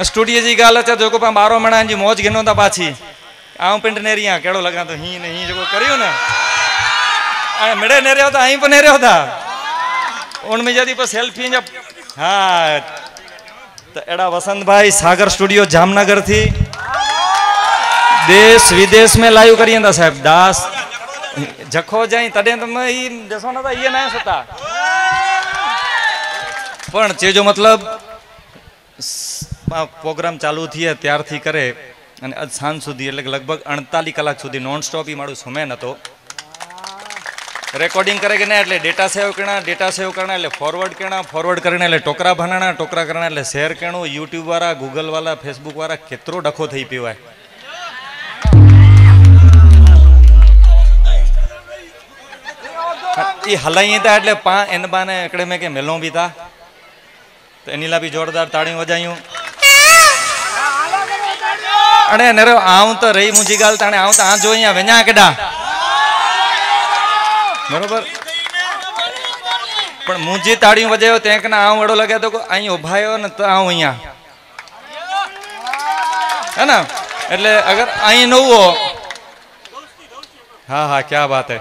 Studio की ॻाल्हि अचे जेको पाण महीना जी, मौज गिनो था पाछी। आऊँ पिंड नेरी आहियाँ कहिड़ो लॻां थो तो हीअं न। हीअं जेको मिड़े नेरियो था हीअं बि नेरियो था उनमें जॾहिं सेल्फी जा हा, त तो अहिड़ा वसंत भाई सागर स्टूडियो जामनगर थी। देश विदेश में लाइव करी वेंदा साहिबु, दास। जखो जाई तॾहिं त तो माँ हीअ ॾिसो न त, इहे न सुता। पण चए जो मतलब પ્રોગ્રામ ચાલુ થઈએ ત્યારથી કરે અને આજ સાંજ સુધી એટલે લગભગ અડતાલીસ કલાક સુધી નોન સ્ટોપ એ મારું સુમેન હતો રેકોર્ડિંગ કરે કે ના એટલે ડેટા સેવ કરના ડેટા સેવ કરના એટલે ફોરવર્ડ કરના ફોરવર્ડ કરીને એટલે ટોકરા ભણાણા ટોકરા કરના એટલે શેર કણું યુટ્યુબ વાળા ગૂગલ વાળા ફેસબુક વાળા કેટલો ડખો થઈ પીવાય. એ હલાઈ હતા એટલે પા, એને બાને એકડે મેં કે મેલો બી તા. તો એની લા બી જોરદાર તાળી વજાયું. અરે નરે, આવું તો રહી મુંજી ગાલ તાણે, આવું તો આ જો અહીંયા વેഞ്ഞા કેડા. બરોબર? પણ મુંજી તાળી વજાયો તે કે ના આવું વડો લગે તો અહીં ઉભાયો ને તો આવું અહીંયા. હે ને? એટલે અગર અહીં નવું હા હા, ક્યાં વાત હે?